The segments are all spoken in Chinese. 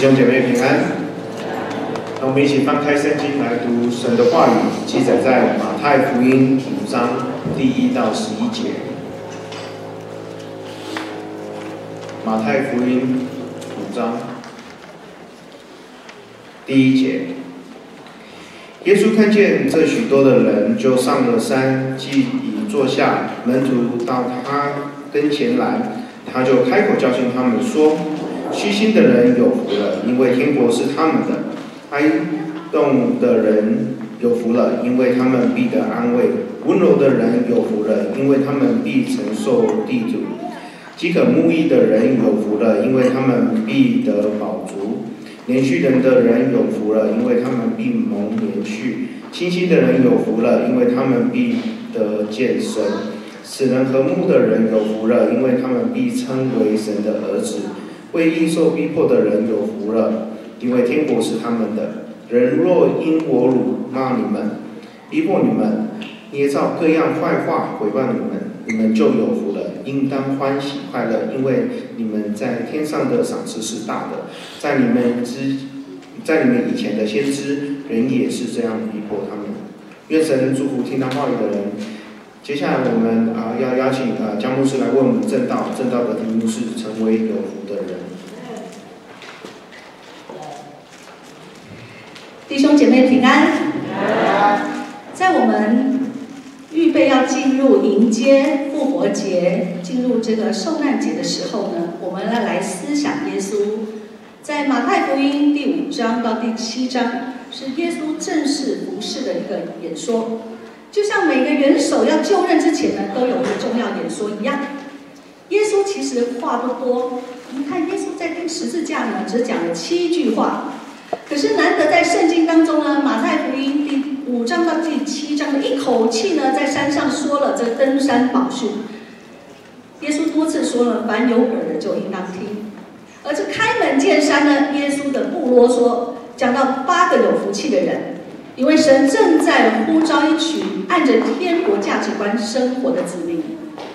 兄姐妹平安。让我们一起翻开圣经来读神的话语，记载在马太福音五章第一到十一节。马太福音五章第一节，耶稣看见这许多的人，就上了山，既已坐下，门徒到他跟前来，他就开口教训他们说。虚心的人有福了，因为天国是他们的；哀动的人有福了，因为他们必得安慰；温柔的人有福了，因为他们必承受地主；饥渴慕义的人有福了，因为他们必得饱足；连续人的人有福了，因为他们必蒙连续；清心的人有福了，因为他们必得见神；使人和睦的人有福了，因为他们必称为神的儿子。为因受逼迫的人有福了，因为天国是他们的。人若因我辱骂你们、逼迫你们、捏造各样坏话毁谤你们，你们就有福了，应当欢喜快乐，因为你们在天上的赏赐是大的。在你们之，在你们以前的先知，人也是这样逼迫他们。愿神祝福听他话语的人。接下来我们啊要邀请啊江牧师来为我们正道，正道的题目是成为有福弟兄姐妹平安。在我们预备要进入迎接复活节、进入这个受难节的时候呢，我们要来思想耶稣。在马太福音第五章到第七章，是耶稣正式服侍的一个演说。就像每个元首要就任之前呢，都有一个重要演说一样。耶稣其实话不多，你看耶稣在钉十字架呢，只讲了七句话。可是难得在圣经当中呢，马太福音第五章到第七章一口气呢，在山上说了这登山宝训。耶稣多次说了，凡有耳的就应当听。而这开门见山呢，耶稣的不啰嗦，讲到八个有福气的人。因为神正在呼召一群按着天国价值观生活的子民，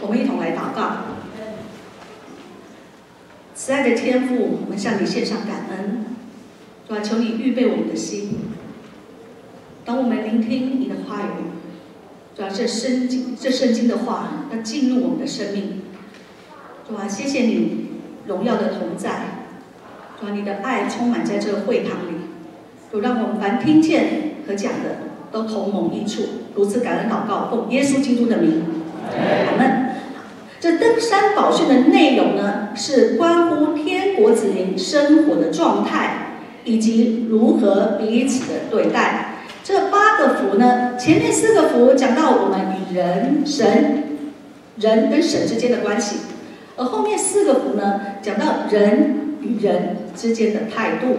我们一同来祷告。慈爱的天父，我们向你献上感恩，主啊，求你预备我们的心。当我们聆听你的话语，主要这圣经这圣经的话要进入我们的生命，主啊，谢谢你荣耀的同在，主啊，你的爱充满在这个会堂里，主让我们凡听见。和讲的都同盟益处，如此感恩祷告，奉耶稣基督的名，阿门。这登山宝训的内容呢，是关乎天国子民生活的状态，以及如何彼此的对待。这八个福呢，前面四个福讲到我们与人、神、人跟神之间的关系，而后面四个福呢，讲到人与人之间的态度。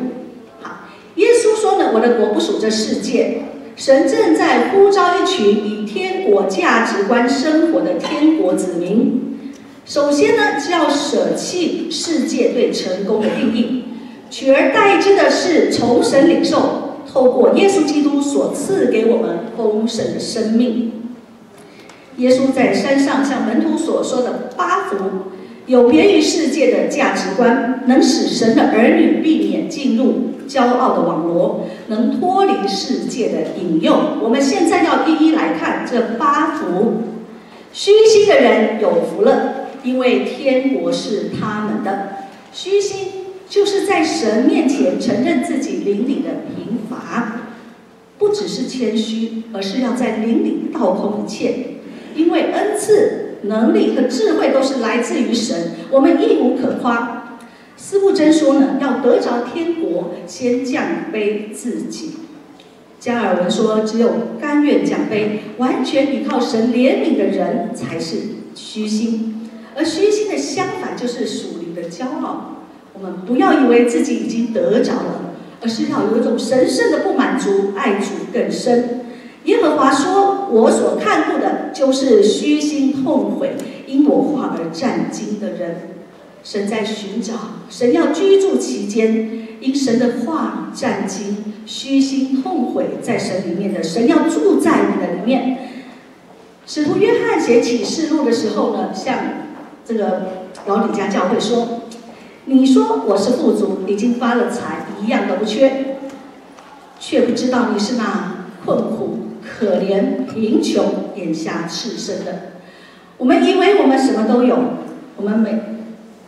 好耶稣说呢：“我的国不属这世界。神正在呼召一群以天国价值观生活的天国子民。首先呢，是要舍弃世界对成功的定义，取而代之的是从神领受，透过耶稣基督所赐给我们丰盛的生命。耶稣在山上向门徒所说的八福，有别于世界的价值观，能使神的儿女避免进入。”骄傲的网罗能脱离世界的引诱。我们现在要一一来看这八福。虚心的人有福了，因为天国是他们的。虚心就是在神面前承认自己灵里的贫乏，不只是谦虚，而是要在灵里倒空一切。因为恩赐、能力和智慧都是来自于神，我们亦无可夸。司布真说呢，要得着天国，先降卑自己。加尔文说，只有甘愿降卑、完全依靠神怜悯的人，才是虚心。而虚心的相反，就是属灵的骄傲。我们不要以为自己已经得着了，而是要有一种神圣的不满足，爱主更深。耶和华说：“我所看顾的，就是虚心痛悔，因我话而战惊的人。”神在寻找，神要居住其间，因神的话战惊，虚心痛悔，在神里面的神要住在你的里面。使徒约翰写启示录的时候呢，向这个老李家教会说：“你说我是富足，已经发了财，一样都不缺，却不知道你是那困苦、可怜、贫穷、眼下赤身的。我们以为我们什么都有，我们每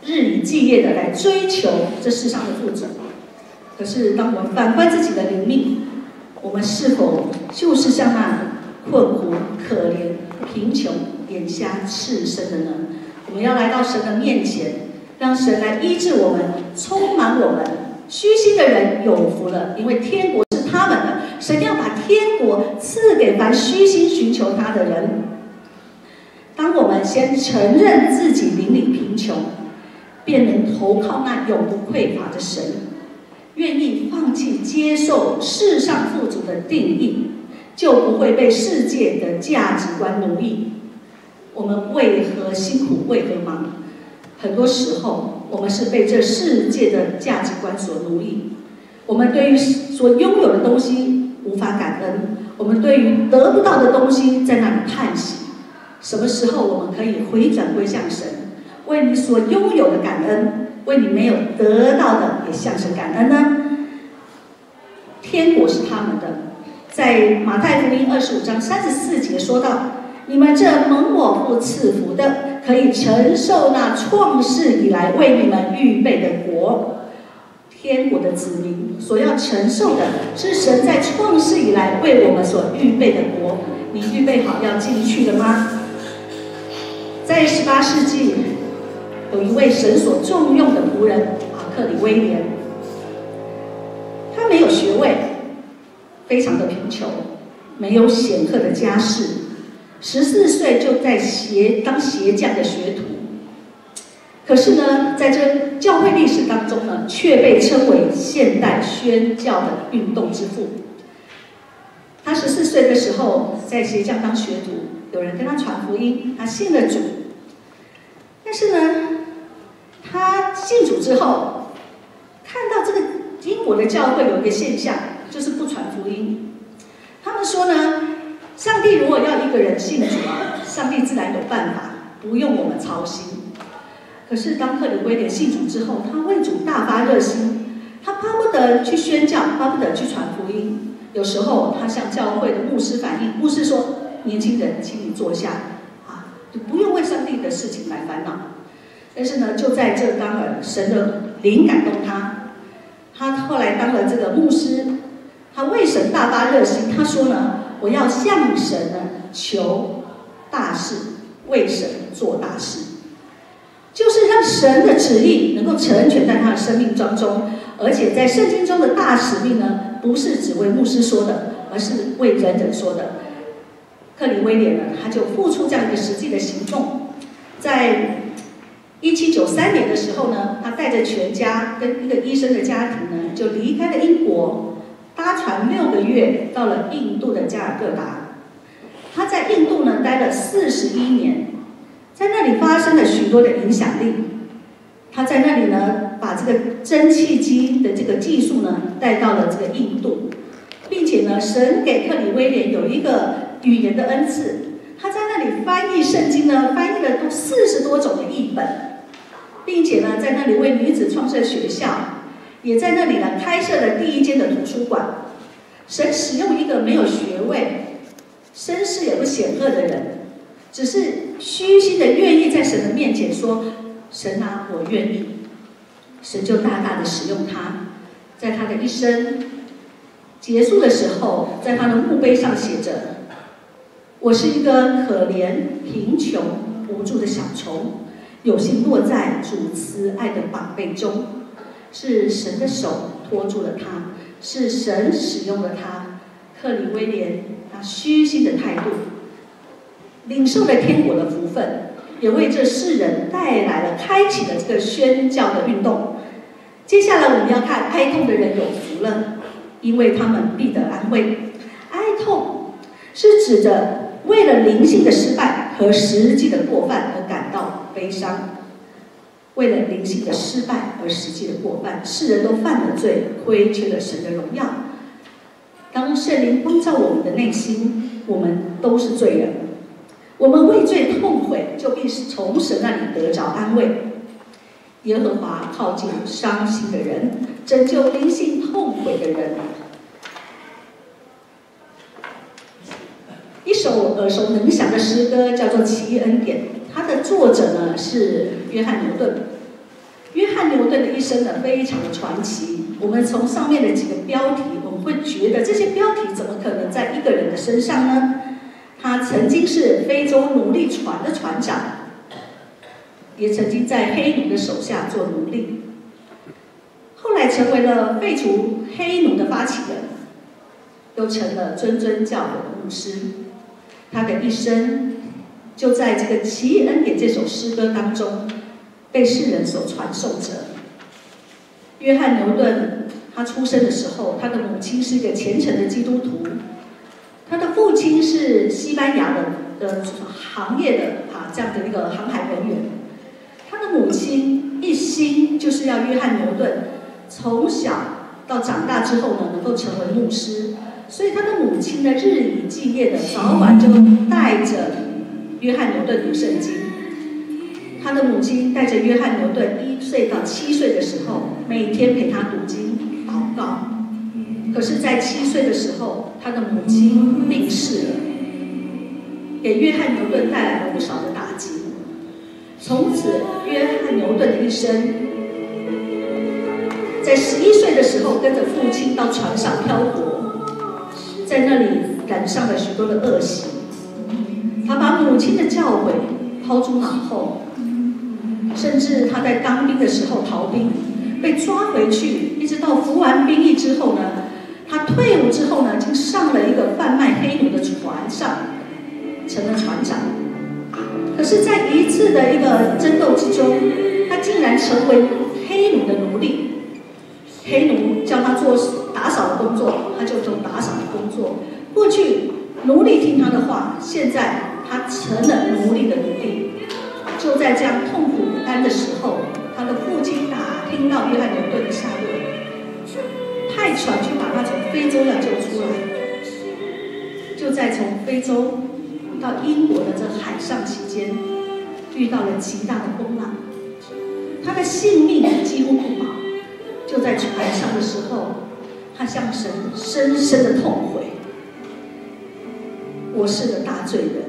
日以继夜的来追求这世上的富足。可是，当我们反观自己的灵命，我们是否就是像那困苦、可怜、贫穷、眼瞎、赤身的呢？我们要来到神的面前。让神来医治我们，充满我们。虚心的人有福了，因为天国是他们的。神要把天国赐给凡虚心寻求他的人。当我们先承认自己邻里贫穷，便能投靠那永不匮乏的神，愿意放弃接受世上富足的定义，就不会被世界的价值观奴役。我们为何辛苦？为何忙？很多时候，我们是被这世界的价值观所奴役。我们对于所拥有的东西无法感恩，我们对于得不到的东西在那里叹息。什么时候我们可以回转归向神，为你所拥有的感恩，为你没有得到的也向神感恩呢？天国是他们的，在马太福音二十五章三十四节说到：“你们这蒙我父赐福的。”可以承受那创世以来为你们预备的国，天国的子民所要承受的是神在创世以来为我们所预备的国。你预备好要进去了吗？在十八世纪，有一位神所重用的仆人阿克里威廉，他没有学位，非常的贫穷，没有显赫的家世。十四岁就在鞋当鞋匠的学徒，可是呢，在这教会历史当中呢，却被称为现代宣教的运动之父。他十四岁的时候在鞋匠当学徒，有人跟他传福音，他信了主。但是呢，他信主之后，看到这个英国的教会有一个现象，就是不传福音。他们说呢。上帝如果要一个人信主啊，上帝自然有办法，不用我们操心。可是当克里威廉信主之后，他为主大发热心，他巴不得去宣教，巴不得去传福音。有时候他向教会的牧师反映，牧师说：“年轻人，请你坐下，啊，就不用为上帝的事情来烦恼。”但是呢，就在这当儿，神的灵感动他，他后来当了这个牧师，他为神大发热心。他说呢。我要向神呢求大事，为神做大事，就是让神的旨意能够成全在他的生命当中。而且在圣经中的大使命呢，不是只为牧师说的，而是为人人说的。克里威廉呢，他就付出这样一个实际的行动。在一七九三年的时候呢，他带着全家跟一个医生的家庭呢，就离开了英国。搭船六个月，到了印度的加尔各答。他在印度呢待了四十一年，在那里发生了许多的影响力。他在那里呢，把这个蒸汽机的这个技术呢带到了这个印度，并且呢，神给克里威廉有一个语言的恩赐，他在那里翻译圣经呢，翻译了都四十多种的译本，并且呢，在那里为女子创设学校。也在那里呢，开设了第一间的图书馆。神使用一个没有学位、身世也不显赫的人，只是虚心的愿意在神的面前说：“神啊，我愿意。”神就大大的使用他，在他的一生结束的时候，在他的墓碑上写着：“我是一个可怜、贫穷、无助的小虫，有幸落在主慈爱的宝贝中。”是神的手托住了他，是神使用了他。克里威廉他虚心的态度，领受了天国的福分，也为这世人带来了开启了这个宣教的运动。接下来我们要看哀痛的人有福了，因为他们必得安慰。哀痛是指着为了灵性的失败和实际的过犯而感到悲伤。为了灵性的失败而实际的过犯，世人都犯了罪，亏缺了神的荣耀。当圣灵光照我们的内心，我们都是罪人，我们畏罪痛悔，就必是从神那里得着安慰。耶和华靠近伤心的人，拯救灵性痛悔的人。一首耳熟能详的诗歌叫做《奇异恩典》，的作者呢是约翰牛顿。约翰牛顿的一生呢非常的传奇。我们从上面的几个标题，我们会觉得这些标题怎么可能在一个人的身上呢？他曾经是非洲奴隶船的船长，也曾经在黑奴的手下做奴隶，后来成为了废除黑奴的发起人，又成了谆谆教诲的牧师。他的一生就在这个《奇异恩典》这首诗歌当中被世人所传颂着。约翰牛顿他出生的时候，他的母亲是一个虔诚的基督徒。他的父亲是西班牙的的行业的啊这样的一个航海人员，他的母亲一心就是要约翰牛顿从小到长大之后呢能够成为牧师，所以他的母亲呢日以继夜的早晚就带着约翰牛顿读圣经。他的母亲带着约翰牛顿一岁到七岁的时候，每天陪他读经祷告。可是，在七岁的时候，他的母亲病逝了，给约翰牛顿带来了不少的打击。从此，约翰牛顿的一生，在十一岁的时候，跟着父亲到船上漂泊，在那里染上了许多的恶习。他把母亲的教诲抛诸脑后，甚至他在当兵的时候逃兵，被抓回去，一直到服完兵役之后呢？他退伍之后呢，就上了一个贩卖黑奴的船上，成了船长。可是，在一次的一个争斗之中，他竟然成为黑奴的奴隶。黑奴叫他做打扫的工作，他就做打扫的工作。过去奴隶听他的话，现在他成了奴隶的奴隶。就在这样痛苦不堪的时候，他的父亲打听到约翰牛顿的下落。派船去把他从非洲要救出来，就在从非洲到英国的这海上期间，遇到了极大的风浪，他的性命几乎不保。就在船上的时候，他向神深深的痛悔：我是个大罪人。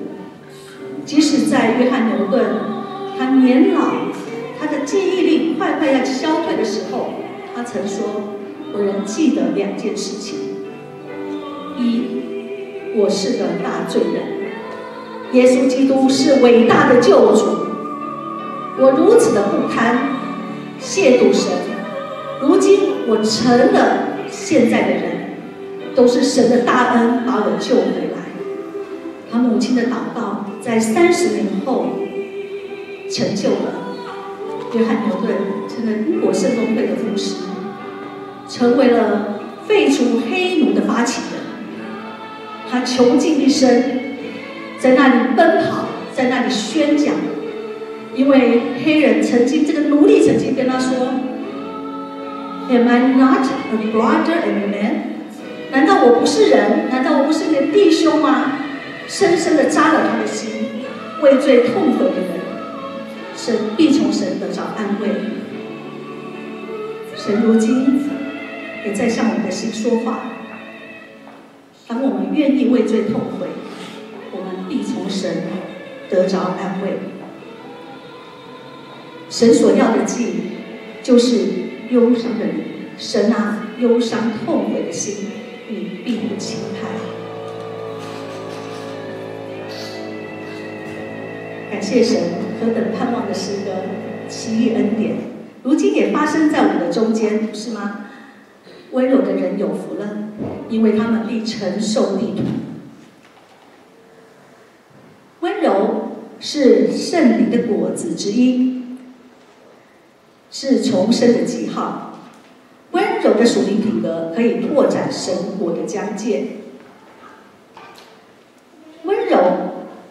即使在约翰牛顿他年老，他的记忆力快快要消退的时候，他曾说。我仍记得两件事情：一，我是个大罪人，耶稣基督是伟大的救主。我如此的不堪，亵渎神，如今我成了现在的人，都是神的大恩把我救回来。他母亲的祷告在三十年后成就了，约翰牛顿成了英国圣公会的牧师。成为了废除黑奴的发起人，他穷尽一生在那里奔跑，在那里宣讲，因为黑人曾经这个奴隶曾经跟他说：“Am I not a brother and man？” 难道我不是人？难道我不是你的弟兄吗？深深的扎了他的心，为罪痛悔的人，神必从神得着安慰。神如今。也在向我们的心说话。当我们愿意为罪痛悔，我们必从神得着安慰。神所要的记，就是忧伤的人。神啊，忧伤痛悔的心，你必不轻看。感谢神，何等盼望的诗歌，奇遇恩典，如今也发生在我们的中间，不是吗？温柔的人有福了，因为他们必承受地土。温柔是圣灵的果子之一，是重生的记号。温柔的属灵品格可以拓展神国的疆界。温柔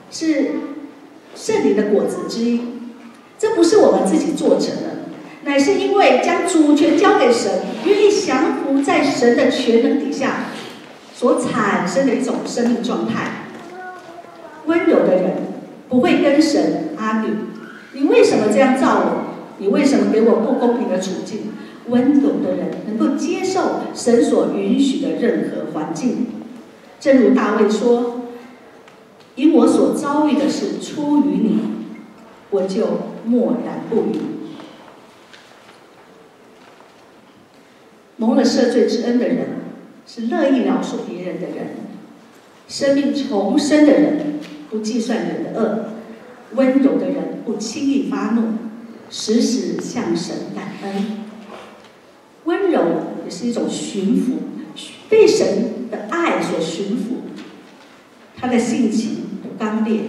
是圣灵的果子之一，这不是我们自己做成的。乃是因为将主权交给神，愿意降服在神的全能底下，所产生的一种生命状态。温柔的人不会跟神阿女，你为什么这样造我？你为什么给我不公平的处境？温柔的人能够接受神所允许的任何环境，正如大卫说：“因我所遭遇的是出于你，我就默然不语。”蒙了赦罪之恩的人，是乐意饶恕别人的人；生命重生的人，不计算人的恶；温柔的人，不轻易发怒，时时向神感恩。温柔也是一种驯服，被神的爱所驯服。他的性情刚烈，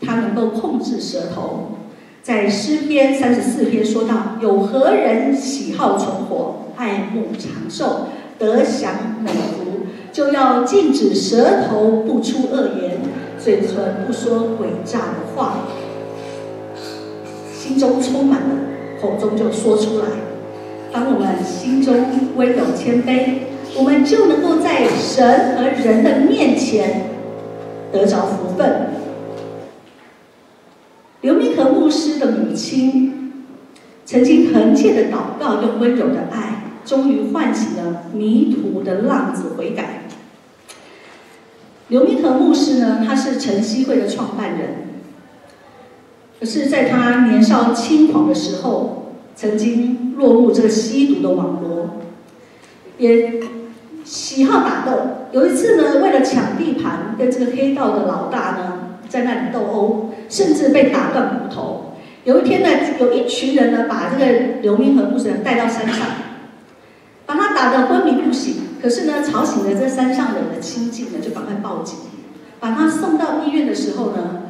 他能够控制舌头。在诗篇三十四篇说到：“有何人喜好存活，爱慕长寿，得享美福？就要禁止舌头不出恶言，嘴唇不说诡诈的话，心中充满了，口中就说出来。”当我们心中温柔谦卑，我们就能够在神和人的面前得着福分。刘明和牧师的母亲曾经恳切的祷告，用温柔的爱，终于唤醒了迷途的浪子悔改。刘明和牧师呢，他是晨曦会的创办人，可是在他年少轻狂的时候。曾经落入这个吸毒的网络，也喜好打斗。有一次呢，为了抢地盘，跟这个黑道的老大呢在那里斗殴，甚至被打断骨头。有一天呢，有一群人呢把这个刘明和牧师带到山上，把他打得昏迷不醒。可是呢，吵醒了这山上人的亲近呢，就赶快报警。把他送到医院的时候呢，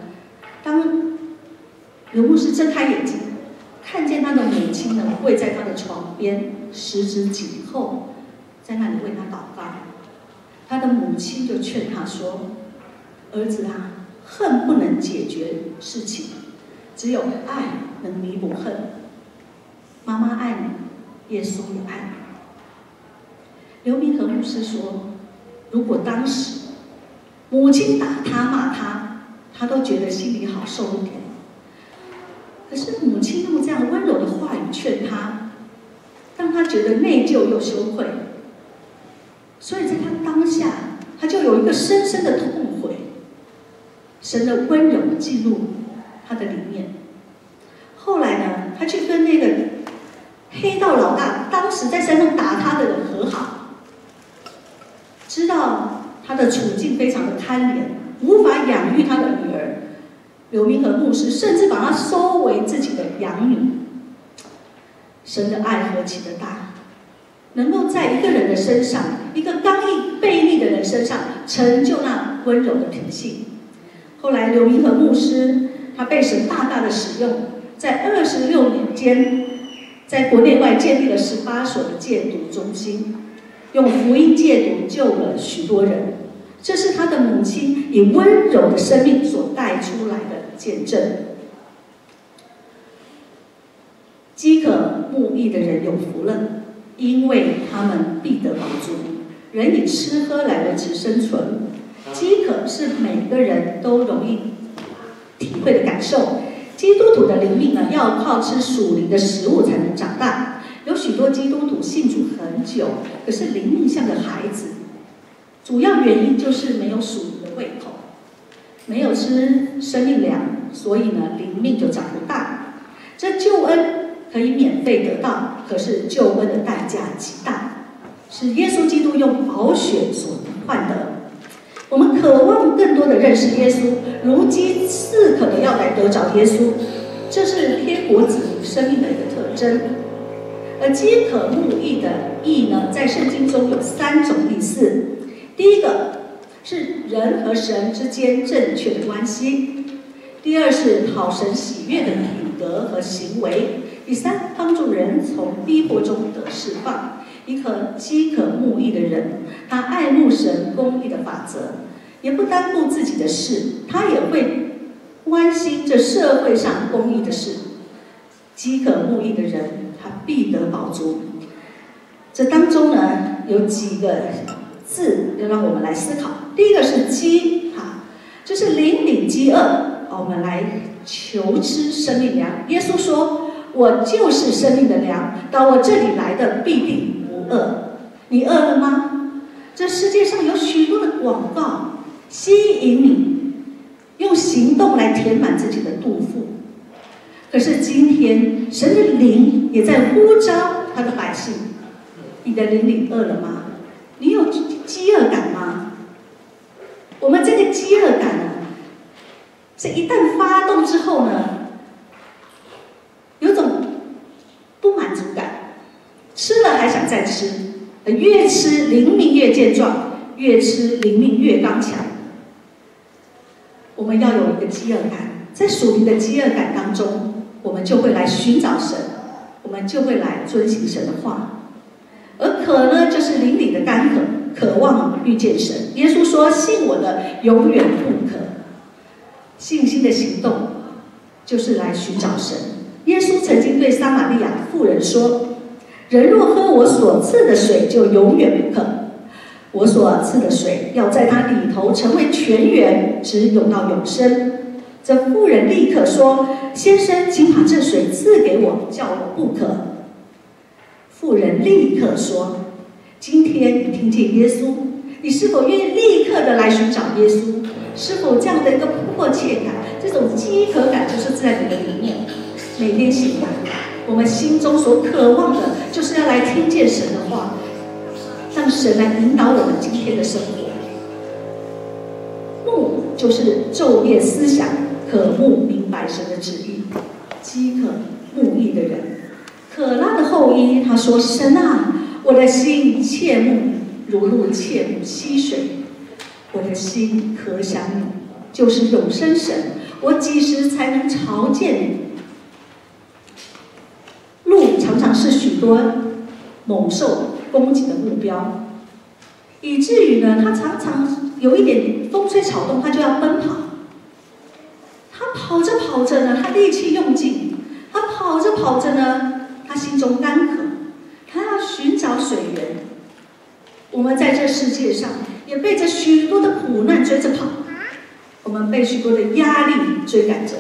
当刘牧师睁开眼睛。看见他的母亲呢，跪在他的床边，十指紧扣，在那里为他祷告。他的母亲就劝他说：“儿子啊，恨不能解决事情，只有爱能弥补恨。妈妈爱你，耶稣也爱你。”刘明和牧师说：“如果当时母亲打他骂他，他都觉得心里好受一点。”可是母亲用这样温柔的话语劝他，让他觉得内疚又羞愧，所以在他当下，他就有一个深深的痛悔。神的温柔进入他的里面。后来呢，他去跟那个黑道老大，当时在山上打他的人和好，知道他的处境非常的贪怜，无法养育他的女儿。刘明和牧师甚至把他收为自己的养女。神的爱何其的大，能够在一个人的身上，一个刚毅悖逆的人身上，成就那温柔的品性。后来，刘明和牧师他被神大大的使用，在二十六年间，在国内外建立了十八所的戒毒中心，用福音戒毒救了许多人。这是他的母亲以温柔的生命所带出来的见证。饥渴慕义的人有福了，因为他们必得饱足。人以吃喝来维持生存，饥渴是每个人都容易体会的感受。基督徒的灵命呢，要靠吃属灵的食物才能长大。有许多基督徒信主很久，可是灵命像个孩子。主要原因就是没有属灵的胃口，没有吃生命粮，所以呢灵命就长不大。这救恩可以免费得到，可是救恩的代价极大，是耶稣基督用宝血所换得。我们渴望更多的认识耶稣，如饥似渴的要来得着耶稣，这是天国子民生命的一个特征。而饥渴慕义的义呢，在圣经中有三种意思。第一个是人和神之间正确的关系，第二是讨神喜悦的品德和行为，第三帮助人从逼迫中得释放。一个饥渴慕义的人，他爱慕神公义的法则，也不耽误自己的事，他也会关心这社会上公义的事。饥渴慕义的人，他必得饱足。这当中呢，有几个。字要让我们来思考。第一个是饥，哈，就是邻里饥饿，我们来求吃生命粮。耶稣说：“我就是生命的粮，到我这里来的必定饿。你饿了吗？这世界上有许多的广告吸引你，用行动来填满自己的肚腹。可是今天，神的灵也在呼召他的百姓：你的灵里饿了吗？你有饥饿感吗？我们这个饥饿感呢，这一旦发动之后呢？有种不满足感，吃了还想再吃，越吃灵命越健壮，越吃灵命越刚强。我们要有一个饥饿感，在属灵的饥饿感当中，我们就会来寻找神，我们就会来遵行神的话。而渴呢，就是灵里的干渴，渴望遇见神。耶稣说：“信我的，永远不渴。”信心的行动就是来寻找神。耶稣曾经对撒玛利亚妇人说：“人若喝我所赐的水，就永远不渴。我所赐的水要在它里头成为泉源，直涌到永生。”这妇人立刻说：“先生，请把这水赐给我，叫我不渴。”妇人立刻说：“今天你听见耶稣，你是否愿意立刻的来寻找耶稣？是否这样的一个迫切感，这种饥渴感，就是在你的里面？”每天醒来，我们心中所渴望的，就是要来听见神的话，让神来引导我们今天的生活。目就是昼夜思想，渴慕明白神的旨意，饥渴慕义的人。可拉的后裔他说：“神啊，我的心切慕如露切慕溪水，我的心可想你，就是永生神。我几时才能朝见你？”常常是许多猛兽攻击的目标，以至于呢，它常常有一点风吹草动，它就要奔跑。它跑着跑着呢，它力气用尽；它跑着跑着呢，它心中干渴，它要寻找水源。我们在这世界上也被着许多的苦难追着跑，我们被许多的压力追赶着，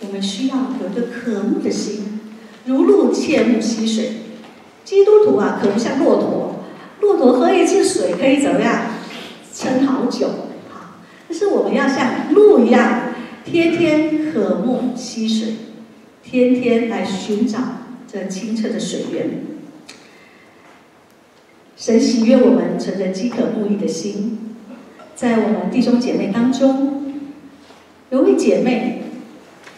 我们需要有个渴慕的心。如鹿切慕溪水，基督徒啊，可不像骆驼。骆驼喝一次水可以怎么样？撑好久。啊，但是我们要像鹿一样，天天渴慕溪水，天天来寻找这清澈的水源。神喜悦我们存着饥渴慕义的心，在我们弟兄姐妹当中，有位姐妹，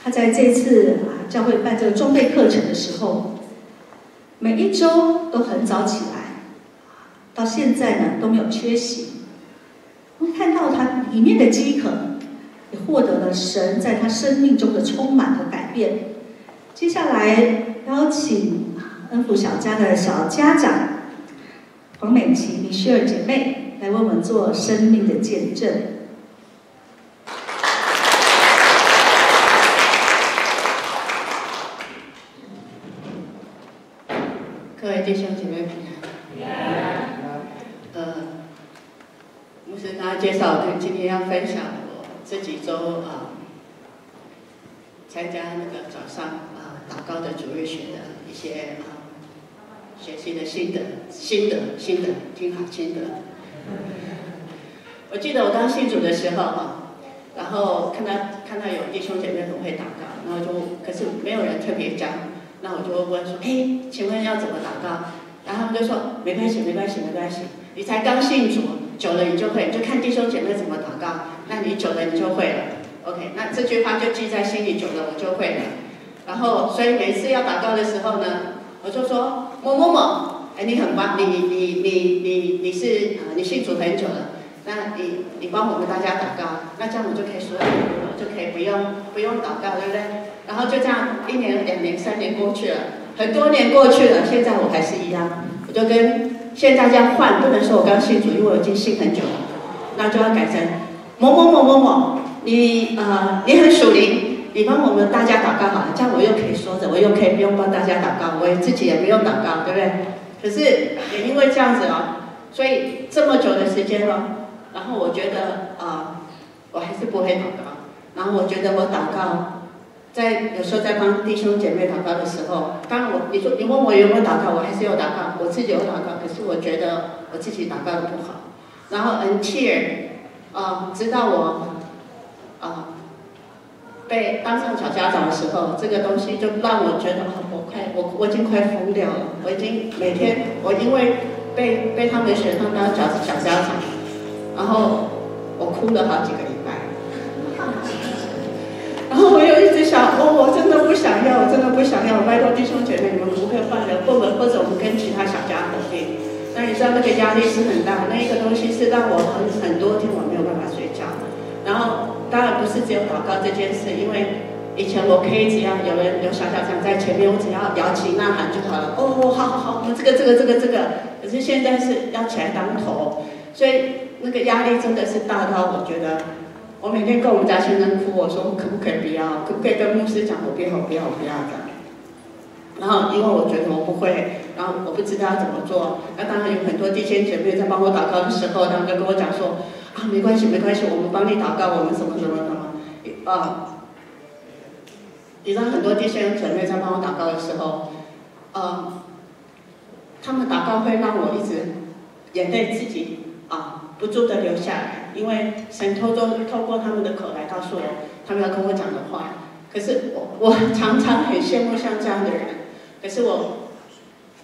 他在这次啊。教会办这个装备课程的时候，每一周都很早起来，到现在呢都没有缺席。我们看到他里面的饥渴，也获得了神在他生命中的充满和改变。接下来邀请恩福小家的小家长黄美琪、米歇尔姐妹来为我们做生命的见证。弟兄姐妹平安。呃，介绍，跟今天要分享我这几周啊，参加那个早上啊祷告的主日学的一些啊学习的心得、心得、心得，听好心得。我记得我刚信主的时候啊，然后看到看到有弟兄姐妹很会祷告，然后就可是没有人特别教。那我就问说，哎，请问要怎么祷告？然后他们就说，没关系，没关系，没关系。你才刚信主，久了你就会，就看弟兄姐妹怎么祷告，那你久了你就会了。OK，那这句话就记在心里，久了我就会了。然后，所以每次要祷告的时候呢，我就说某某某，哎，你很棒，你你你你你你是啊，你信主很久了，那你你帮我们大家祷告，那这样我就可以说，就可以不用不用祷告，对不对？然后就这样，一年、两年、三年过去了，很多年过去了，现在我还是一样，我就跟现在大家换，不能说我刚信主，因为我已经信很久了，那就要改成某某某某某，你呃，你很属灵，你帮我们大家祷告好了，这样我又可以说着，我又可以不用帮大家祷告，我也自己也不用祷告，对不对？可是也因为这样子哦，所以这么久的时间了，然后我觉得啊，我还是不会祷告，然后我觉得我祷告。在有时候在帮弟兄姐妹祷告的时候，当然我你说你问我有没有祷告，我还是有祷告，我自己有祷告，我觉得我自己祷告的不好。然后 until 啊，直到我啊被当上小家长的时候，这个东西就让我觉得，我快我我已经快疯掉了，我已经每天我因为被被他们选上当小小家长，然后我哭了好几个礼拜。然后我又一直想，哦，我真的不想要，我真的不想要。拜托弟兄姐妹，你们不会换的，或者或者我们跟其他小家合并。那你知道那个压力是很大，那一个东西是让我很很多天我没有办法睡觉。然后当然不是只有祷告这件事，因为以前我可以只要有人有小小长在前面，我只要摇旗呐喊就好了。哦，好好好，我们这个这个这个这个。可是现在是要起来当头，所以那个压力真的是大到我觉得。我每天跟我们家先生哭，我说可不可以不要，可不可以跟牧师讲我不要不要不要的。然后因为我觉得我不会，然后我不知道要怎么做。那当然有很多弟兄姐妹在帮我祷告的时候，他们就跟我讲说啊没关系没关系，我们帮你祷告，我们什么什么什么。啊，你知道很多弟兄姐妹在帮我祷告的时候，啊，他们祷告会让我一直眼泪自己啊。不住的流下来，因为神偷偷透过他们的口来告诉我，他们要跟我讲的话。可是我我常常很羡慕像这样的人，可是我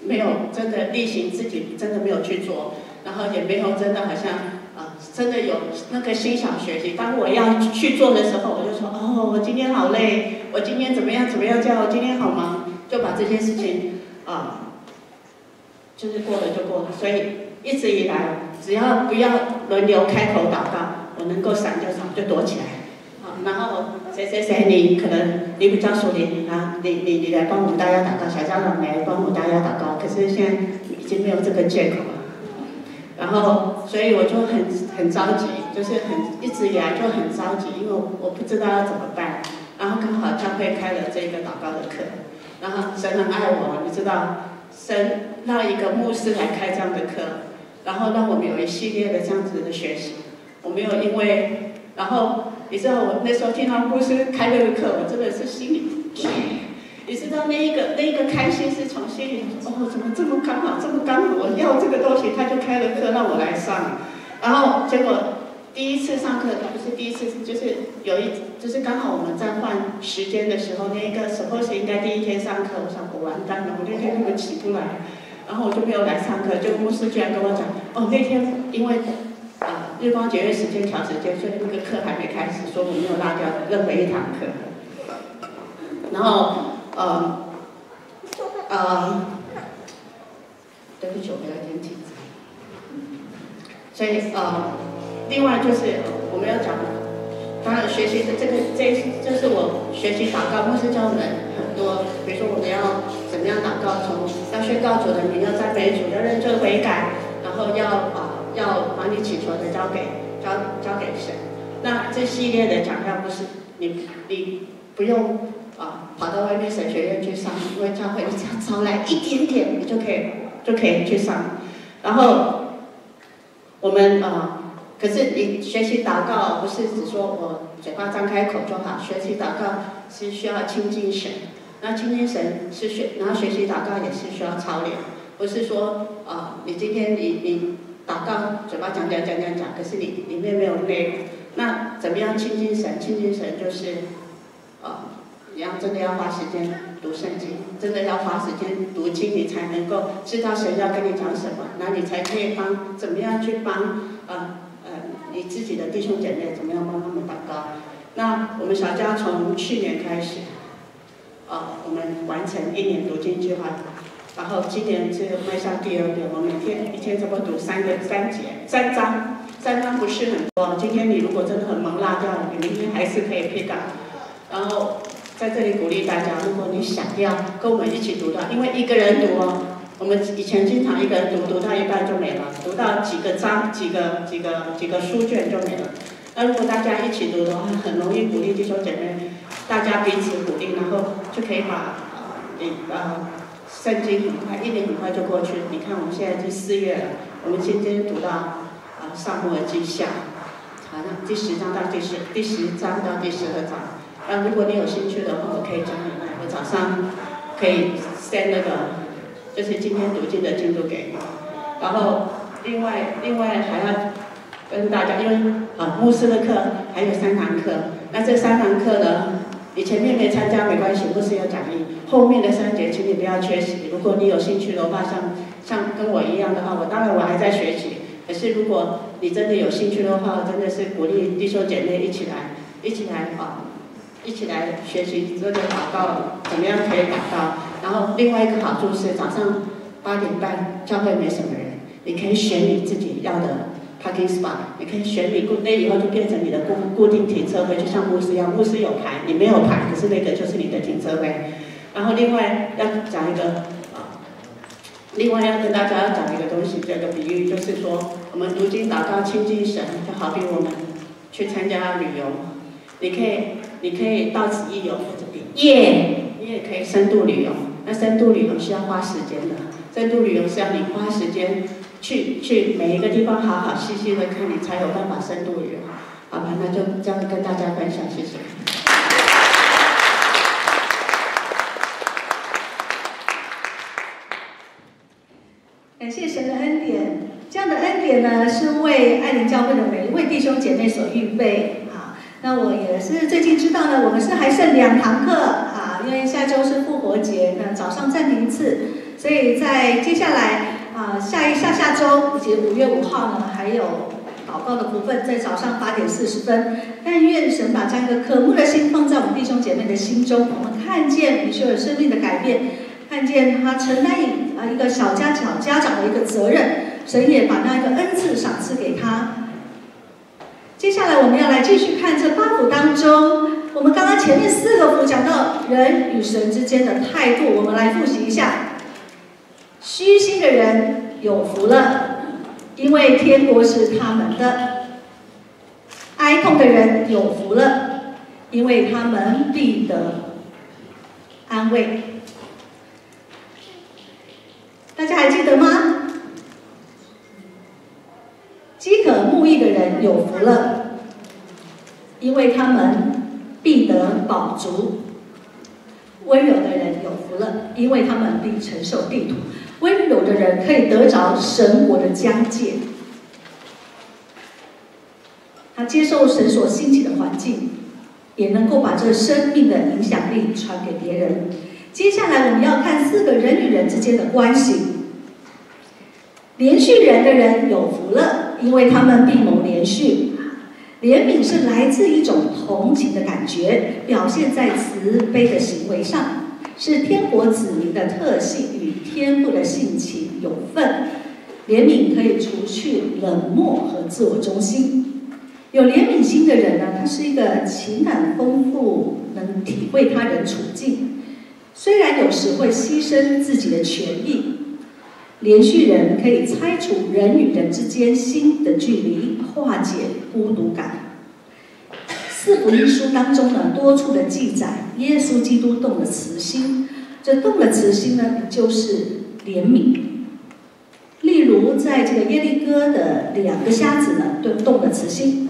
没有真的例行自己真的没有去做，然后也没有真的好像啊真的有那个心想学习。当我要去做的时候，我就说哦，我今天好累，我今天怎么样怎么样叫，我今天好忙，就把这件事情啊，就是过了就过了。所以一直以来。只要不要轮流开口祷告，我能够闪就闪，就躲起来。好，然后谁谁谁，你可能你比较熟练啊，你你你来帮我们大家祷告，小家长来帮我们大家祷告。可是现在已经没有这个借口了。然后，所以我就很很着急，就是很一直以来就很着急，因为我不知道要怎么办。然后刚好教会开了这个祷告的课，然后神很爱我，你知道，神让一个牧师来开这样的课。然后让我们有一系列的这样子的学习，我没有因为，然后你知道我那时候听到牧师开那个课，我真的是心里，你知道那一个那一个开心是从心里，哦，怎么这么刚好，这么刚好，我要这个东西，他就开了课让我来上，然后结果第一次上课，不是第一次，就是有一，就是刚好我们在换时间的时候，那一个 suppose 应该第一天上课，我想我完蛋了，我那天根本起不来。然后我就没有来上课，就牧师居然跟我讲，哦，那天因为啊日光节约时间调时间，所以那个课还没开始，说我没有落掉任何一堂课。然后呃呃，对不起，我没有听清楚。所以呃，另外就是我们要讲，当然学习的这个这这是我学习祷告，牧师教我们很多，比如说我们要。怎么样祷告？从要宣告主的名，要赞美主，要认罪悔改，然后要啊要把你祈求的交给交交给神。那这系列的讲要不是你你不用啊跑到外面神学院去上，因为教会你只要招来一点点，你就可以就可以去上。然后我们啊，可是你学习祷告不是只说我嘴巴张开口就好，学习祷告是需要亲近神。那亲近神是学，然后学习祷告也是需要操练，不是说啊，你今天你你祷告嘴巴讲讲讲讲讲，可是你里面没有内容。那怎么样亲近神？亲近神就是，啊，你要真的要花时间读圣经，真的要花时间读经，你才能够知道神要跟你讲什么，那你才可以帮怎么样去帮啊呃你自己的弟兄姐妹怎么样帮他们祷告。那我们小家从去年开始。啊，我们完成一年读经计划，然后今年是迈向第二年，我每天一天差不多读三个三节三章，三章不是很多。今天你如果真的很忙落掉，你明天还是可以 pick up。然后在这里鼓励大家，如果你想要跟我们一起读的，因为一个人读哦，我们以前经常一个人读，读到一半就没了，读到几个章、几个几个几个书卷就没了。那如果大家一起读的话，很容易鼓励弟兄姐妹。大家彼此鼓励，然后就可以把你呃圣经很快一年很快就过去。你看我们现在是四月了，我们今天读到啊上末记下，好像第十章到第十第十章到第十二章，那如果你有兴趣的话，我可以教你。我早上可以 send 那个，就是今天读经的进度给你。然后另外另外还要跟大家，因为啊牧师的课还有三堂课，那这三堂课呢，你前面没参加没关系，牧师有讲义。后面的三节请你不要缺席。如果你有兴趣的话，像像跟我一样的话，我当然我还在学习。可是如果你真的有兴趣的话，真的是鼓励弟兄姐妹一起来，一起来啊，一起来学习这个祷告，怎么样可以祷告。然后另外一个好处是早上八点半教会没什么人，你可以选你自己要的 parking spot，你可以选你固，那以后就变成你的固固定停车位，就像牧师一样，牧师有牌，你没有牌，可是那个就是你的停车位。然后另外要讲一个啊。另外要跟大家要讲一个东西，这个比喻就是说，我们读经祷告亲近神，就好比我们去参加旅游，你可以你可以到此一游，或者耶，你也可以深度旅游。那深度旅游是要花时间的，深度旅游是要你花时间去去每一个地方好好细细的看，你才有办法深度旅游。好吧，那就这样跟大家分享，谢谢。感谢神的恩典，这样的恩典呢，是为爱灵教会的每一位弟兄姐妹所预备啊。那我也是最近知道呢，我们是还剩两堂课啊，因为下周是复活节，那早上暂停一次，所以在接下来啊下一下下周以及五月五号呢，还有祷告的部分，在早上八点四十分。但愿神把这样一个渴慕的心放在我们弟兄姐妹的心中，我们看见你所有生命的改变。看见他承担一啊一个小家小家长的一个责任，神也把那个恩赐赏赐给他。接下来我们要来继续看这八福当中，我们刚刚前面四个福讲到人与神之间的态度，我们来复习一下。虚心的人有福了，因为天国是他们的；哀痛的人有福了，因为他们必得安慰。大家还记得吗？饥渴慕义的人有福了，因为他们必得饱足；温柔的人有福了，因为他们必承受地土。温柔的人可以得着神国的疆界，他接受神所兴起的环境，也能够把这生命的影响力传给别人。接下来我们要看四个人与人之间的关系。连续人的人有福了，因为他们必蒙连续。怜悯是来自一种同情的感觉，表现在慈悲的行为上，是天国子民的特性与天赋的性情有份。怜悯可以除去冷漠和自我中心。有怜悯心的人呢，他是一个情感丰富，能体会他人处境，虽然有时会牺牲自己的权益。连续人可以拆除人与人之间心的距离，化解孤独感。四福音书当中呢，多处的记载，耶稣基督动了慈心。这动了慈心呢，就是怜悯。例如，在这个耶利哥的两个瞎子呢，都动了慈心；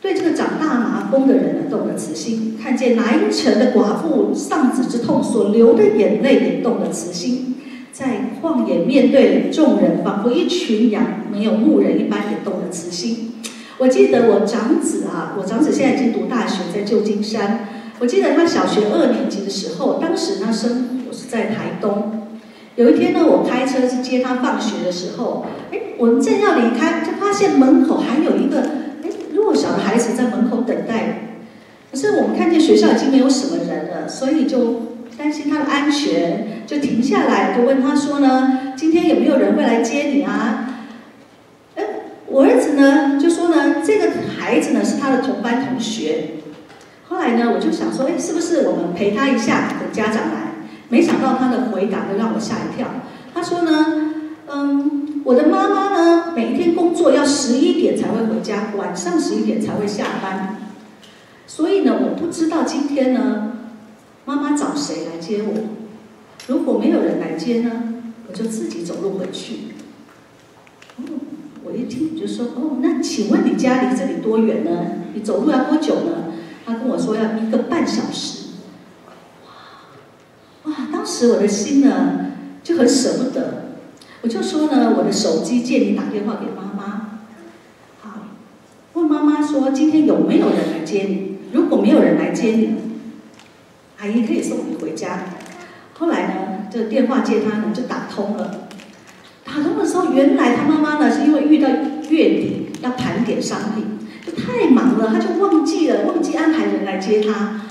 对这个长大麻风的人呢，动了慈心；看见拿因城的寡妇丧子之痛所流的眼泪，也动了慈心。在旷野面对众人，仿佛一群羊没有牧人一般，也动了慈心。我记得我长子啊，我长子现在已经读大学，在旧金山。我记得他小学二年级的时候，当时他生活是在台东。有一天呢，我开车去接他放学的时候，哎，我们正要离开，就发现门口还有一个哎弱小的孩子在门口等待。可是我们看见学校已经没有什么人了，所以就。担心他的安全，就停下来，就问他说呢：“今天有没有人会来接你啊？”哎，我儿子呢就说呢：“这个孩子呢是他的同班同学。”后来呢，我就想说：“哎，是不是我们陪他一下，等家长来？”没想到他的回答就让我吓一跳。他说呢：“嗯，我的妈妈呢每一天工作要十一点才会回家，晚上十一点才会下班，所以呢，我不知道今天呢。”妈妈找谁来接我？如果没有人来接呢，我就自己走路回去。哦，我一听就说：“哦，那请问你家离这里多远呢？你走路要多久呢？”他跟我说要一个半小时。哇哇！当时我的心呢就很舍不得，我就说呢，我的手机借你打电话给妈妈，好，问妈妈说今天有没有人来接你？如果没有人来接你，阿姨可以送你回家。后来呢，这电话接他呢就打通了。打通的时候，原来他妈妈呢是因为遇到月底要盘点商品，就太忙了，他就忘记了，忘记安排人来接他。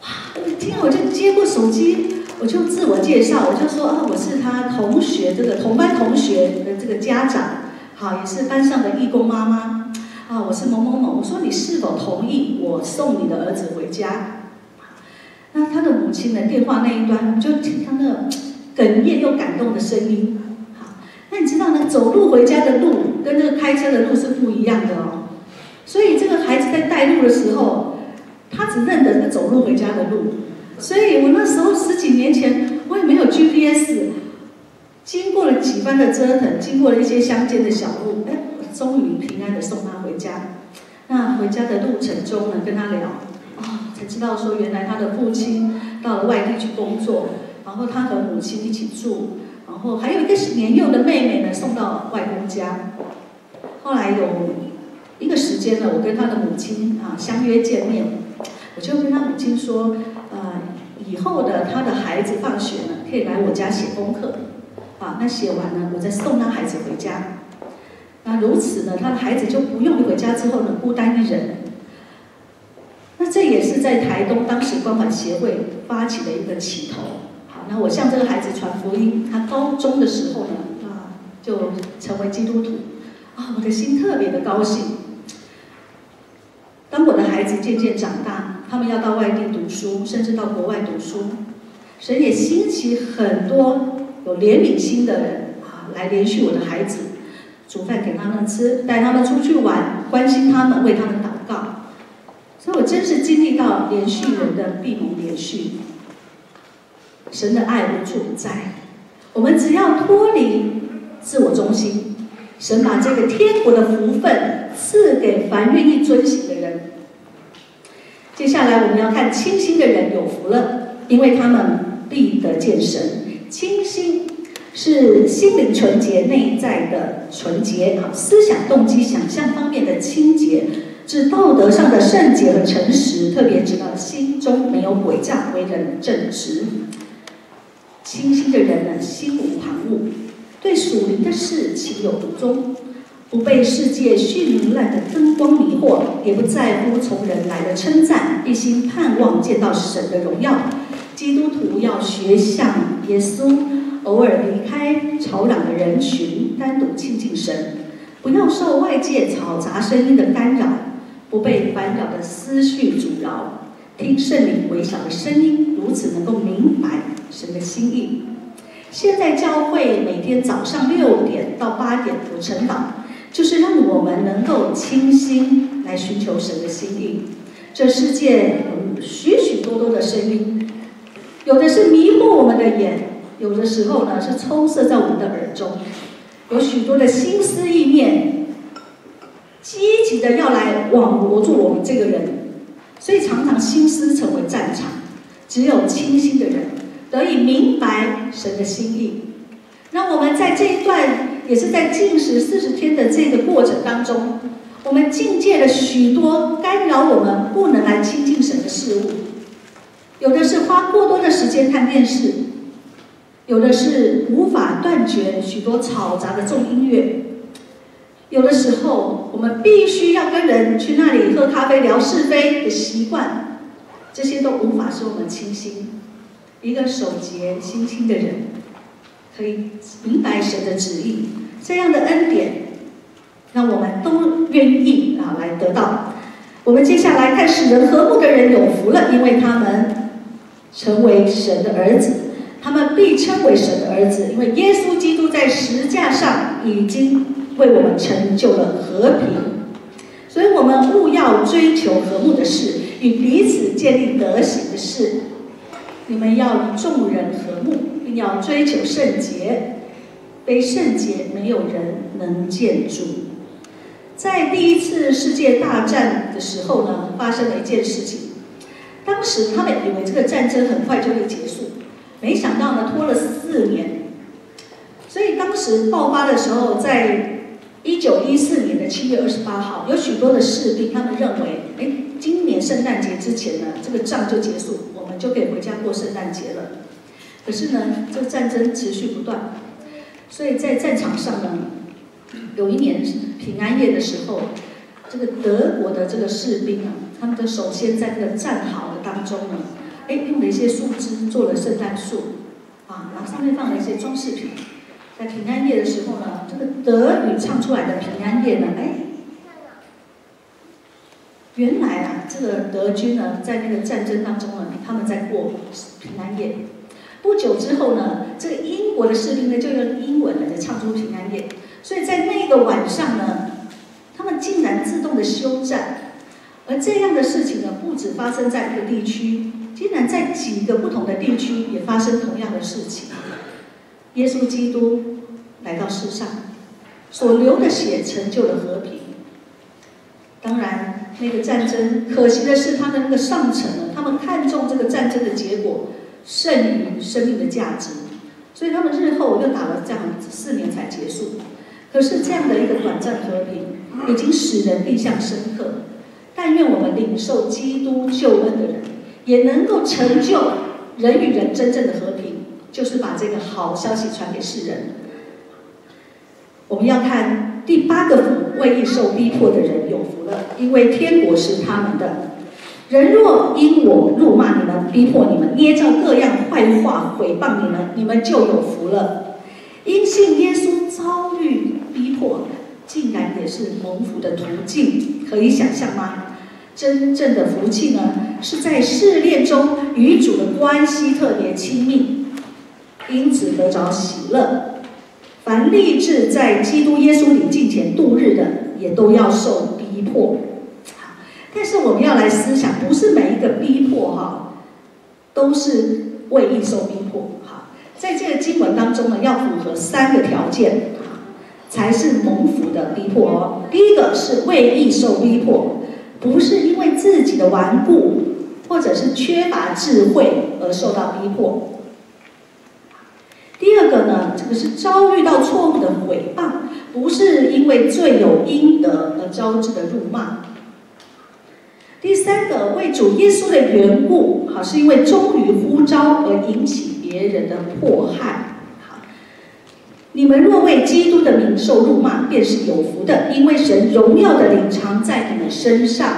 哇！我听我就接过手机，我就自我介绍，我就说啊，我是他同学这个同班同学的这个家长，好，也是班上的义工妈妈。啊，我是某某某。我说你是否同意我送你的儿子回家？那他的母亲的电话那一端，就听他那 哽咽又感动的声音。好，那你知道呢？走路回家的路跟那个开车的路是不一样的哦。所以这个孩子在带路的时候，他只认得这个走路回家的路。所以我那时候十几年前，我也没有 GPS，经过了几番的折腾，经过了一些乡间的小路，哎，终于平安的送他回家。那回家的路程中呢，跟他聊。才知道说，原来他的父亲到了外地去工作，然后他和母亲一起住，然后还有一个年幼的妹妹呢，送到外公家。后来有一个时间呢，我跟他的母亲啊相约见面，我就跟他母亲说，呃，以后的他的孩子放学呢，可以来我家写功课，啊，那写完呢，我再送他孩子回家。那如此呢，他的孩子就不用回家之后呢，孤单一人。那这也在台东当时关怀协会发起的一个起头。好，那我向这个孩子传福音，他高中的时候呢，啊，就成为基督徒，啊，我的心特别的高兴。当我的孩子渐渐长大，他们要到外地读书，甚至到国外读书，神也兴起很多有怜悯心的人啊，来连续我的孩子，煮饭给他们吃，带他们出去玩，关心他们，为他们祷告。所以我真是经历到连续人的闭蒙连续，神的爱无处不在。我们只要脱离自我中心，神把这个天国的福分赐给凡愿意遵行的人。接下来我们要看清心的人有福了，因为他们必得见神。清心是心灵纯洁、内在的纯洁，思想动机、想象方面的清洁。指道德上的圣洁和诚实，特别指到心中没有诡诈，为人正直。清心的人呢，心无旁骛，对属灵的事情有独钟，不被世界绚烂的灯光迷惑，也不在乎从人来的称赞，一心盼望见到神的荣耀。基督徒要学像耶稣，偶尔离开吵嚷的人群，单独亲近神，不要受外界嘈杂声音的干扰。不被烦扰的思绪阻挠，听圣灵微小的声音，如此能够明白神的心意。现在教会每天早上六点到八点有晨祷，就是让我们能够清心来寻求神的心意。这世界有许许多多的声音，有的是迷惑我们的眼，有的时候呢是充塞在我们的耳中，有许多的心思意念。积极的要来网罗住我们这个人，所以常常心思成为战场。只有清心的人得以明白神的心意。那我们在这一段也是在禁食四十天的这个过程当中，我们境界了许多干扰我们不能来亲近神的事物。有的是花过多的时间看电视，有的是无法断绝许多嘈杂的重音乐。有的时候，我们必须要跟人去那里喝咖啡聊是非的习惯，这些都无法使我们清心。一个守节心清的人，可以明白神的旨意，这样的恩典，让我们都愿意啊来得到。我们接下来看使人和睦的人有福了，因为他们成为神的儿子，他们必称为神的儿子，因为耶稣基督在石架上已经。为我们成就了和平，所以我们务要追求和睦的事，与彼此建立德行的事。你们要与众人和睦，并要追求圣洁。非圣洁，没有人能建筑。在第一次世界大战的时候呢，发生了一件事情。当时他们以为这个战争很快就会结束，没想到呢，拖了四年。所以当时爆发的时候，在一九一四年的七月二十八号，有许多的士兵，他们认为，哎，今年圣诞节之前呢，这个仗就结束，我们就可以回家过圣诞节了。可是呢，这个战争持续不断，所以在战场上呢，有一年平安夜的时候，这个德国的这个士兵啊，他们的首先在这个战壕的当中呢，哎，用了一些树枝做了圣诞树，啊，然后上面放了一些装饰品。在平安夜的时候呢，这个德语唱出来的平安夜呢，哎，原来啊，这个德军呢，在那个战争当中呢，他们在过平安夜。不久之后呢，这个英国的士兵呢，就用英文来唱出平安夜。所以在那个晚上呢，他们竟然自动的休战。而这样的事情呢，不止发生在一个地区，竟然在几个不同的地区也发生同样的事情。耶稣基督来到世上，所流的血成就了和平。当然，那个战争可惜的是，他的那个上层呢，他们看重这个战争的结果胜于生命的价值，所以他们日后又打了这样四年才结束。可是这样的一个短暂和平，已经使人印象深刻。但愿我们领受基督救恩的人，也能够成就人与人真正的和平。就是把这个好消息传给世人。我们要看第八个福，为义受逼迫的人有福了，因为天国是他们的。人若因我辱骂你们、逼迫你们、捏造各样坏话毁谤你们，你们就有福了。因信耶稣遭遇逼迫，竟然也是蒙福的途径，可以想象吗？真正的福气呢，是在试炼中与主的关系特别亲密。因此得着喜乐。凡立志在基督耶稣里敬虔度日的，也都要受逼迫。但是我们要来思想，不是每一个逼迫哈，都是为义受逼迫。哈，在这个经文当中呢，要符合三个条件，才是蒙福的逼迫哦。第一个是为义受逼迫，不是因为自己的顽固或者是缺乏智慧而受到逼迫。第二个呢，这个是遭遇到错误的诽谤，不是因为罪有应得而招致的辱骂。第三个，为主耶稣的缘故，好，是因为忠于呼召而引起别人的迫害。好，你们若为基督的名受辱骂，便是有福的，因为神荣耀的灵常在你们身上。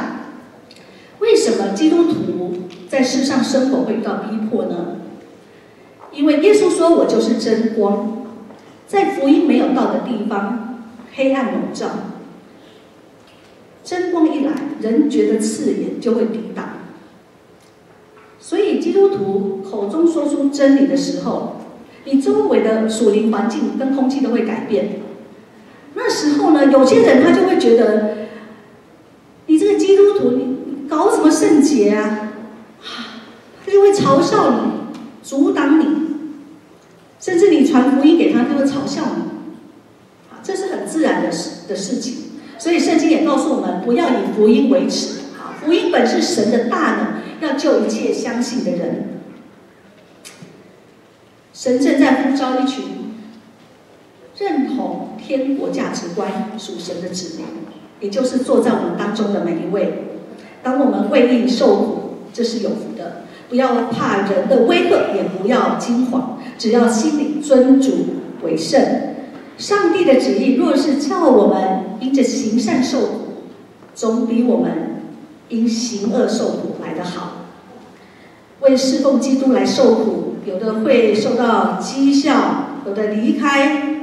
为什么基督徒在世上生活会遇到逼迫呢？因为耶稣说：“我就是真光，在福音没有到的地方，黑暗笼罩。真光一来，人觉得刺眼，就会抵挡。所以基督徒口中说出真理的时候，你周围的属灵环境跟空气都会改变。那时候呢，有些人他就会觉得，你这个基督徒，你搞什么圣洁啊？他就会嘲笑你，阻挡你。”甚至你传福音给他，他会嘲笑你，啊，这是很自然的事的事情。所以圣经也告诉我们，不要以福音为耻，啊，福音本是神的大能，要救一切相信的人。神正在呼召一群认同天国价值观、属神的子民，也就是坐在我们当中的每一位。当我们为义受苦，这是有福。不要怕人的威吓，也不要惊慌。只要心里尊主为圣，上帝的旨意若是叫我们因着行善受苦，总比我们因行恶受苦来得好。为侍奉基督来受苦，有的会受到讥笑，有的离开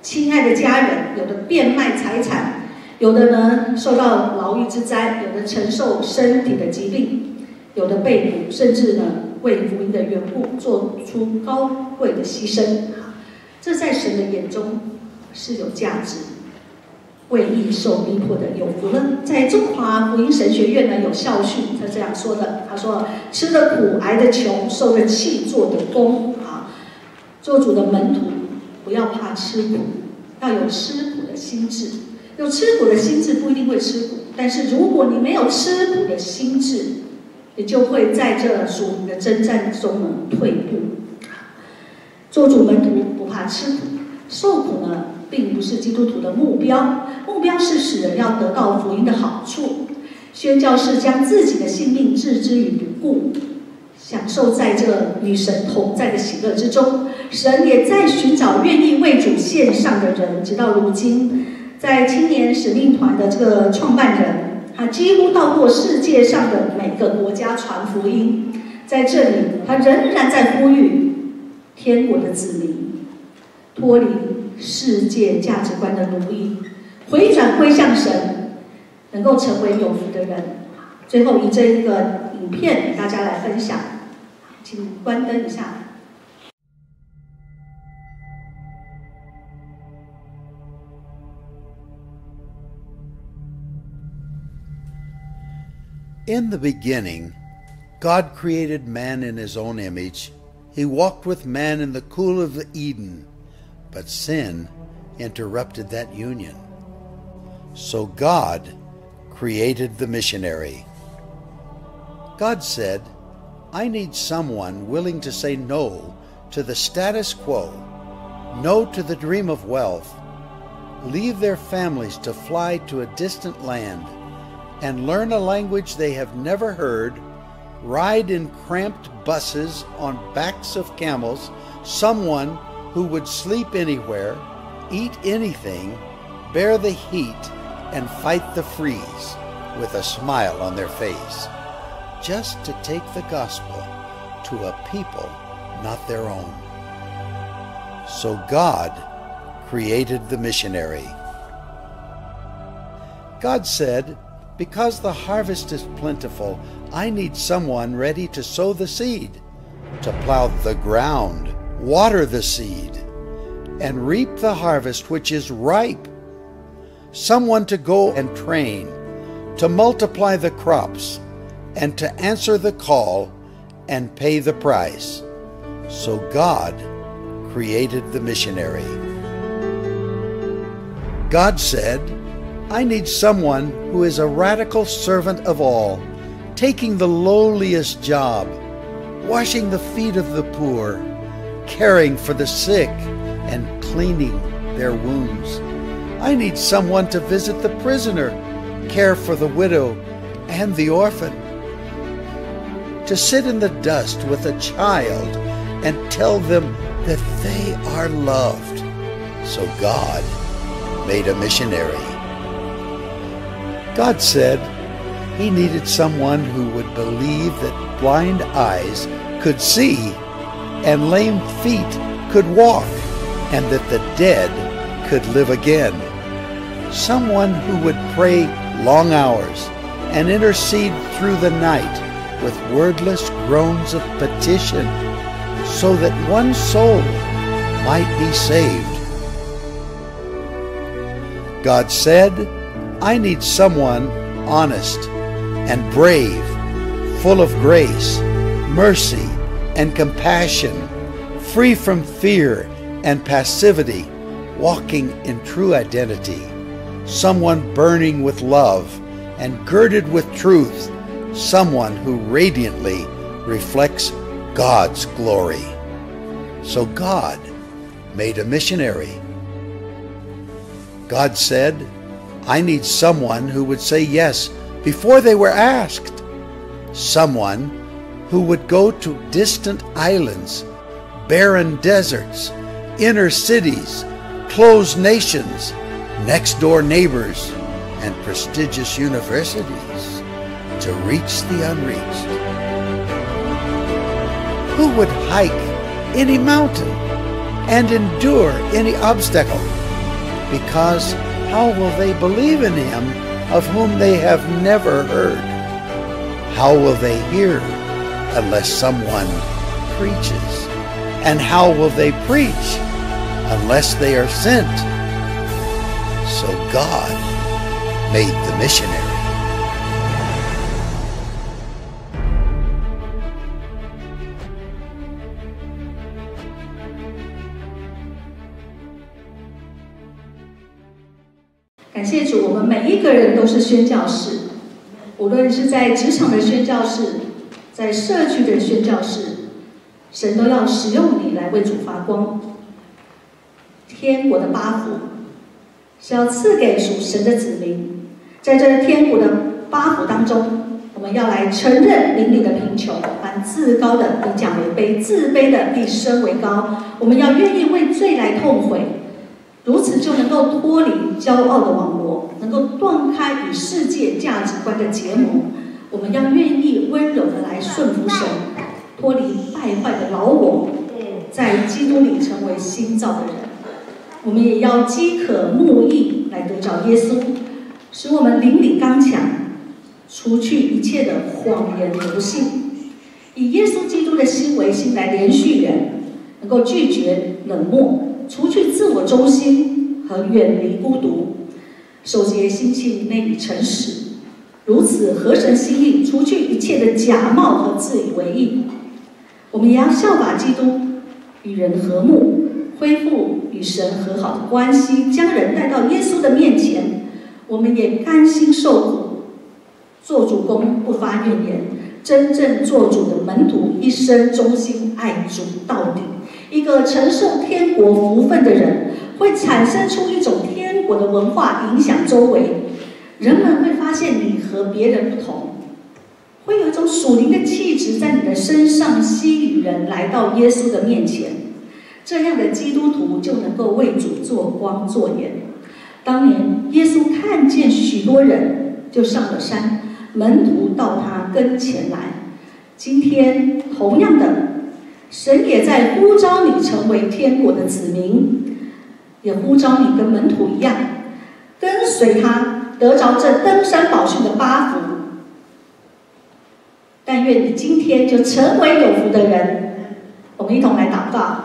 亲爱的家人，有的变卖财产，有的呢受到牢狱之灾，有的承受身体的疾病，有的被捕，甚至呢。为福音的缘故，做出高贵的牺牲，这在神的眼中是有价值。为义受逼迫的有福了。在中华福音神学院呢，有校训，他这样说的：他说，吃的苦，挨的穷，受的气，做的工。啊，做主的门徒不要怕吃苦，要有吃苦的心智，有吃苦的心智不一定会吃苦，但是如果你没有吃苦的心智，你就会在这属灵的征战中呢退步。做主门徒不怕吃苦，受苦呢并不是基督徒的目标，目标是使人要得到福音的好处。宣教士将自己的性命置之于不顾，享受在这与神同在的喜乐之中。神也在寻找愿意为主献上的人，直到如今，在青年使命团的这个创办人，他几乎到过世界上的每个国家传福音。在这里，他仍然在呼吁天国的子民脱离世界价值观的奴役，回转归向神。能够成为有福的人。最后以这一个影片给大家来分享，请关灯一下。In the beginning, God created man in his own image. He walked with man in the cool of Eden, but sin interrupted that union. So God created the missionary. God said, I need someone willing to say no to the status quo, no to the dream of wealth, leave their families to fly to a distant land, and learn a language they have never heard, ride in cramped buses on backs of camels, someone who would sleep anywhere, eat anything, bear the heat, and fight the freeze with a smile on their face, just to take the gospel to a people not their own. So God created the missionary. God said, Because the harvest is plentiful, I need someone ready to sow the seed, to plow the ground, water the seed, and reap the harvest which is ripe someone to go and train, to multiply the crops, and to answer the call and pay the price. So God created the missionary. God said, I need someone who is a radical servant of all, taking the lowliest job, washing the feet of the poor, caring for the sick, and cleaning their wounds. I need someone to visit the prisoner, care for the widow and the orphan, to sit in the dust with a child and tell them that they are loved. So God made a missionary. God said he needed someone who would believe that blind eyes could see and lame feet could walk and that the dead could live again someone who would pray long hours and intercede through the night with wordless groans of petition so that one soul might be saved. God said, I need someone honest and brave, full of grace, mercy, and compassion, free from fear and passivity, walking in true identity someone burning with love and girded with truth, someone who radiantly reflects God's glory. So God made a missionary. God said, I need someone who would say yes before they were asked, someone who would go to distant islands, barren deserts, inner cities, closed nations, next door neighbors, and prestigious universities to reach the unreached. Who would hike any mountain and endure any obstacle? Because how will they believe in him of whom they have never heard? How will they hear unless someone preaches? And how will they preach unless they are sent? So God made the missionary. 在职场的宣教士，在社区的宣教士，神都要使用你来为主发光。天国的八福是要赐给属神的子民，在这天国的八福当中，我们要来承认邻里的贫穷，把自高的以降为卑，自卑的必升为高。我们要愿意为罪来痛悔，如此就能够脱离骄傲的网络，能够断开与世界价值观的结盟。我们要愿意温柔的来顺服神，脱离败坏的老我，在基督里成为新造的人。我们也要饥渴慕义来得着耶稣，使我们灵里刚强，除去一切的谎言不信，以耶稣基督的心为心来连续人，能够拒绝冷漠，除去自我中心和远离孤独，守节心性内里诚实，如此合神心意，除去一切的假冒和自以为意。我们也要效法基督，与人和睦。恢复与神和好的关系，将人带到耶稣的面前，我们也甘心受苦，做主公不发怨言，真正做主的门徒，一生忠心爱主到底。一个承受天国福分的人，会产生出一种天国的文化，影响周围人们，会发现你和别人不同，会有一种属灵的气质在你的身上，吸引人来到耶稣的面前。这样的基督徒就能够为主做光做盐。当年耶稣看见许多人，就上了山，门徒到他跟前来。今天同样的，神也在呼召你成为天国的子民，也呼召你跟门徒一样，跟随他，得着这登山宝训的八福。但愿你今天就成为有福的人。我们一同来祷告。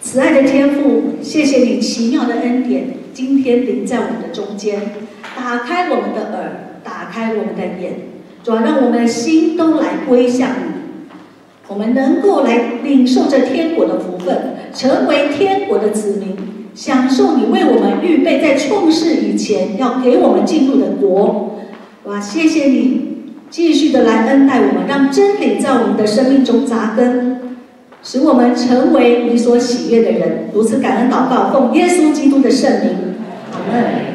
慈爱的天父，谢谢你奇妙的恩典，今天临在我们的中间，打开我们的耳，打开我们的眼，主要让我们的心都来归向你，我们能够来领受这天国的福分，成为天国的子民，享受你为我们预备在创世以前要给我们进入的国。哇，谢谢你继续的来恩待我们，让真理在我们的生命中扎根。使我们成为你所喜悦的人，如此感恩祷告，奉耶稣基督的圣名，阿门。